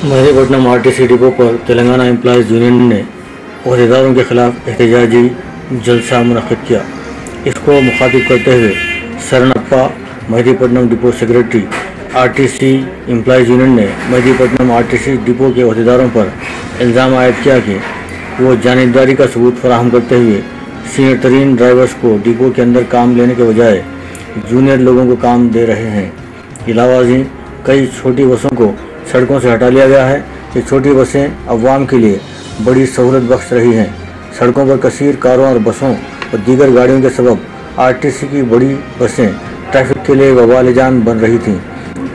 महेंद्रपट्टनम सी depot पर Telangana employees union ने अहदेदारों के खिलाफ एहतजाजी जलसा मुनद किया। इसको मुखातिब करते हुए Sarnappa Mahendrapatnam depot secretary RTC employees union ने महेंद्रपट्टनम आरटीसी डिपो के अहदेदारों पर इल्ज़ाम आयद किया कि वो जानबदारी का सबूत फराहम करते हुए सीनियर तरीन ड्राइवर्स को डिपो के अंदर काम लेने के बजाय जूनियर लोगों को काम दे रहे हैं। अलावा कई छोटी बसों को सड़कों से हटा लिया गया है ये छोटी बसें अवाम के लिए बड़ी सहूलत बख्श रही हैं। सड़कों पर कसीर, कारों और बसों और दीगर गाड़ियों के सबब आरटीसी की बड़ी बसें ट्रैफ़िक के लिए वबाल जान बन रही थीं।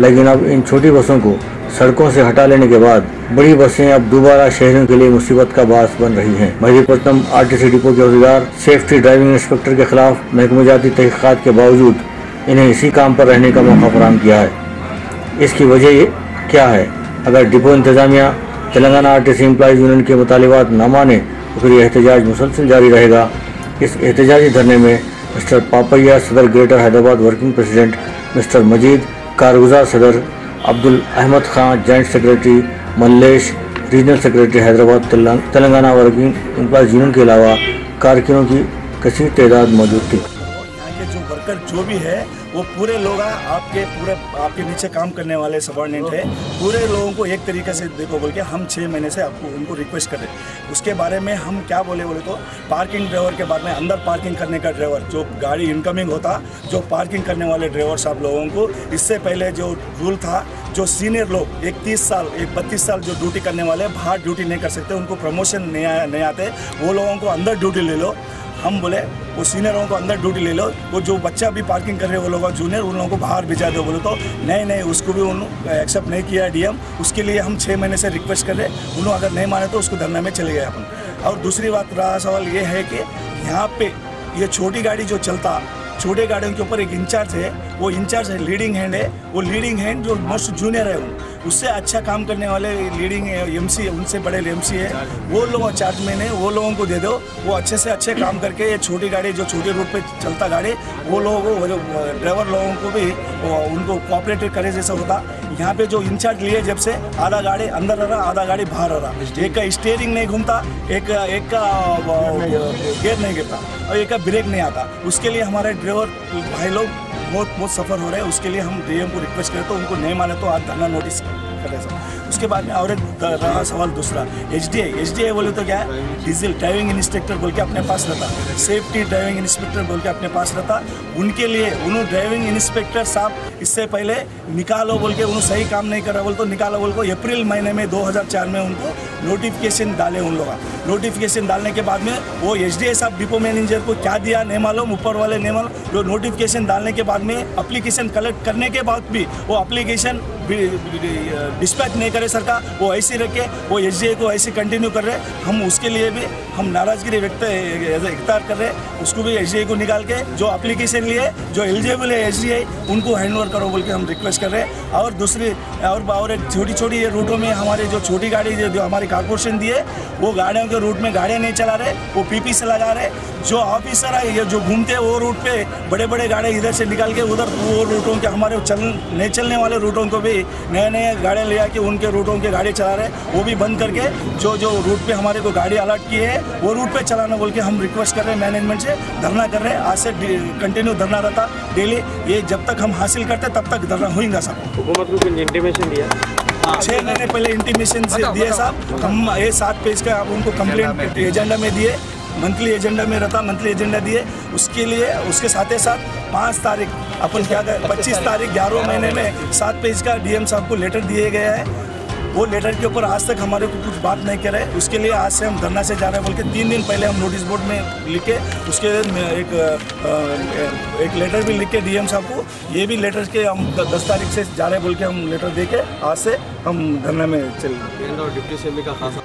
लेकिन अब इन छोटी बसों को सड़कों से हटा लेने के बाद बड़ी बसें अब दोबारा शहरों के लिए मुसीबत का बास बन रही हैं। Mahipatnam R T C depot के अहदेदार सेफ्टी ड्राइविंग इंस्पेक्टर के खिलाफ महकमे जाती तहकीक़ात के बावजूद इन्हें इसी काम पर रहने का मौका फराम किया है। इसकी वजह क्या है? अगर डिपो इंतज़ामिया, तेलंगाना आरटीसी एम्प्लॉज यूनियन के मुतालबात न माने तो फिर यह एहतजाज मुसलसल जारी रहेगा। इस एहतजाजी धरने में मिस्टर पापैया सदर greater Hyderabad working president mister Majeed कारगुजार सदर Abdul Ahmed Khan joint secretary Mallesh, regional secretary Hyderabad Telangana working employees union के अलावा कारकुनों की कसी तादाद मौजूद थी। के जो वर्कर जो भी है, वो पूरे लोग आपके पूरे, आपके नीचे काम करने वाले सबॉर्डिनेट है। पूरे लोगों को एक तरीके से देखो बोल के हम छः महीने से आपको, उनको रिक्वेस्ट करें उसके बारे में हम क्या बोले बोले तो पार्किंग ड्राइवर के बाद में अंदर पार्किंग करने का ड्राइवर जो गाड़ी इनकमिंग होता, जो पार्किंग करने वाले ड्राइवर साहब लोगों को, इससे पहले जो रूल था, जो सीनियर लोग, एक तीस साल, एक बत्तीस साल जो ड्यूटी करने वाले, बाहर ड्यूटी नहीं कर सकते, उनको प्रमोशन नहीं आया नहीं आते, वो लोगों को अंदर ड्यूटी ले लो। हम बोले, वो सीनियरों को अंदर ड्यूटी ले लो, वो जो बच्चा भी पार्किंग कर रहे वो लोग जूनियर उन लोगों को बाहर भिजा दो। बोले तो नहीं नहीं, उसको भी उन एक्सेप्ट नहीं किया डीएम उसके लिए हम छः महीने से रिक्वेस्ट कर रहे उन्होंने अगर नहीं माने तो उसको धरना में चले गए अपन। और दूसरी बात, रहा सवाल ये है कि यहाँ पे ये छोटी गाड़ी जो चलता, छोटे गाड़ियों के ऊपर एक इंचार्ज है, वो इंचार्ज है लीडिंग हैंड है, वो लीडिंग हैंड जो मोस्ट जूनियर है उससे अच्छा काम करने वाले लीडिंग एमसी उनसे बड़े एमसी है। वो लोग चार्ज में ने वो लोगों को दे दो। वो अच्छे से अच्छे काम करके ये छोटी गाड़ी, जो छोटे रूट पे चलता गाड़ी, वो लोगों को ड्राइवर लोगों को भी उनको कोऑपरेटिव करे जैसा होता। यहाँ पे जो इंचार्ज लिए जब से, आधा गाड़ी अंदर आ रहा, आधा गाड़ी बाहर आ रहा। एक का स्टेयरिंग नहीं घूमता, एक एक का गेयर नहीं गिरता, और एक का ब्रेक नहीं आता। उसके लिए हमारे ड्राइवर भाई लोग बहुत बहुत सफ़र हो रहे हैं, उसके लिए हम डीएम को रिक्वेस्ट करें तो उनको नहीं माने तो आज धरना नोटिस करें सर उसके बाद में और एक रहा सवाल दूसरा एच डी एच डी बोले तो क्या है? डीजल ड्राइविंग इंस्पेक्टर बोल के अपने पास रहता। सेफ्टी ड्राइविंग इंस्पेक्टर बोल के अपने पास रहता। उनके लिए उन्होंने ड्राइविंग इंस्पेक्टर साहब, इससे पहले निकालो बोल के उन्होंने सही काम नहीं कर बोल तो निकालो बोल को अप्रैल महीने में 2004 में उनको नोटिफिकेशन डाले उन लोग नोटिफिकेशन डालने के बाद में वो एच डी साहब डिपो मैनेजर को क्या दिया नहीं मालूम, ऊपर वाले नहीं मालूम। जो नोटिफिकेशन डालने के बाद में अप्लीकेशन कलेक्ट करने के बाद भी वो अप्लीकेशन डिस्पैच नहीं करे सरकार। वो ऐसे रखे, वो एस को ऐसे कंटिन्यू कर रहे। हम उसके लिए भी, हम नाराज़गी व्यक्त इख्तार कर रहे। उसको भी एस को निकाल के, जो अप्लीकेशन लिए, जो एलिजिबल है एस उनको हैंड ओवर करो बोल के हम रिक्वेस्ट कर रहे हैं। और दूसरी, और और एक छोटी छोटी रूटों में हमारे जो छोटी गाड़ी, जो हमारे कारपोरेशन दिए, वो गाड़ियों के रूट में गाड़ियाँ नहीं चला रहे, वो पीपी से लगा रहे। जो ऑफिसर है ये जो घूमते हैं, वो रूट पे बड़े बड़े गाड़ियाँ इधर से निकाल के उधर, वो रूटों के हमारे चल, नहीं चलने वाले रूटों को भी नए नए गाड़ियाँ ले आके उनके रूटों के गाड़ी चला रहे वो भी बंद करके जो जो रूट पे हमारे को गाड़ी अलर्ट की है वो रूट पे चलाना बोल के हम रिक्वेस्ट कर रहे हैं। मैनेजमेंट से धरना कर रहे हैं। आज से कंटिन्यू धरना रहता डेली ये जब तक हम हासिल करते तब तक धरना होगा सब। हुकूमत को कुछ इंटीमेशन दिया छः महीने पहले इंटीमेशन से दिए साहब। हम ये सात पेज का आप उनको कंप्लेंट एजेंडा में दिए। मंथली एजेंडा में रहता मंथली एजेंडा दिए। उसके लिए उसके साथ ही साथ पाँच तारीख अपन क्या कर पच्चीस तारीख। ग्यारह महीने में सात पेज का डीएम साहब को लेटर दिए गया है। वो लेटर के ऊपर आज तक हमारे को कुछ बात नहीं करे। उसके लिए आज से हम धरना से जा रहे हैं बोल के तीन दिन पहले हम नोटिस बोर्ड में लिख के उसके एक एक लेटर भी लिख के डीएम साहब को ये भी लेटर के हम दस तारीख से जा रहे हैं बोल के हम लेटर दे के आज से हम धरना में चल डिप्टी सी का खास